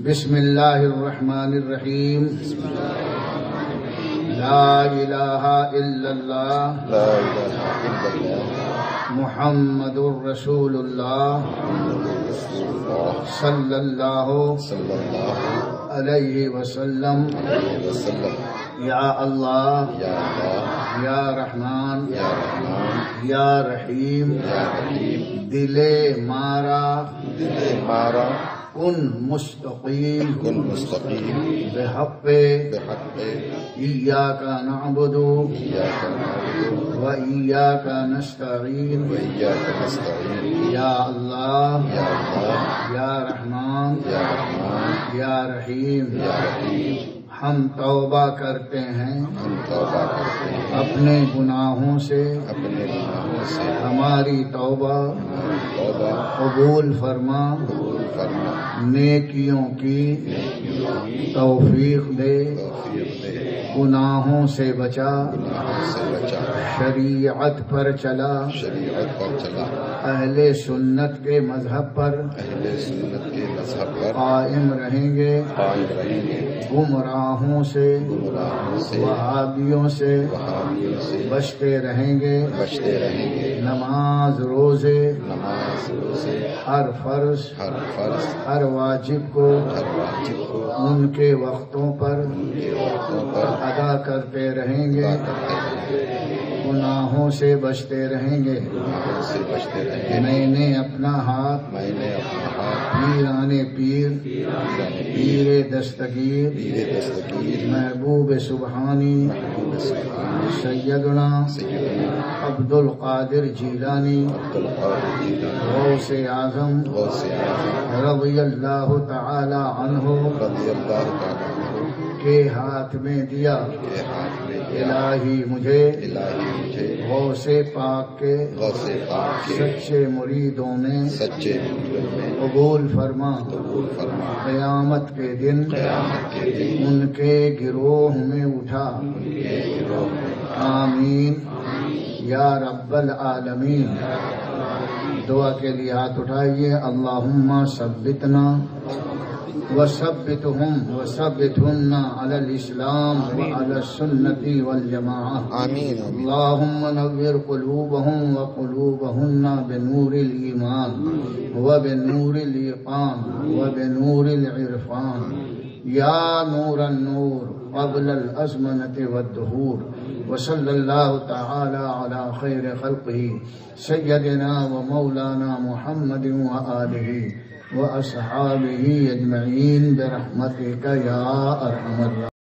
بسم الله الرحمن الرحيم لا إله إلا الله لا إله إلا الله محمد رسول الله رسول الله صلى الله صلى الله عليه وسلم يا رحمن يا رحيم يا رحيم دل مارا. دل مارا. کن مستقیم كن مستقيم بحق بحق إياك نعبد إياك نعبد وإياك نستعين وإياك نستعين يا الله يا الله يا رحمن يا رحمن یا رحیم يا رحيم ہم توبہ کرتے ہیں اپنے گناہوں سے، ہماری توبہ قبول فرما، نیکیوں کی توفیق دے، گناہوں سے بچا، شریعت پر چلا، اہل سنت کے مذہب پر مذہب پر قائم رہیں گے قائم رہیں گے گمراہوں سے، وہابیوں سے بچتے رہیں گے۔ نماز روزے، ہر فرض، ہر واجب کو ان کے وقتوں پر ادا کرتے رہیں گے۔ گناہوں سے بچتے رہیں گے۔ گناہوں سے بچتے رہیں گے میں نے اپنا ہاتھ پیر پیر دستگیر پیر دستگیر، محبوب سبحانی، سیدنا عبد القادر جیلانی، غوث اعظم، رضی اللہ تعالی عنہ تعالیٰ کے ہاتھ میں دیا کے ہاتھ میں دیا الہی مجھے الہی مجھے غوث پاک کے غوث پاک کے سچے مریدوں میں سچے میں قبول فرما۔ قبول فرما۔ قیامت کے دن قیامت کے دن ان کے گروہ میں اٹھا۔ کے گروہ میں آمین۔ یا رب العالمین۔ دعا کے لیے ہاتھ اٹھائیے۔ اللہم ثبتنا۔ وثبتهم وثبتهن على الإسلام وعلى السنة والجماعة. آمین. اللهم نور قلوبهم وقلوبهن بنور الإيمان وبنور الإيقان وبنور العرفان. يا نور النور قبل الأزمنة والدهور. وصلى الله تعالى على خير خلقه سيدنا ومولانا محمد وآله. وأصحابه أجمعين برحمتك يا أرحم الراحمين.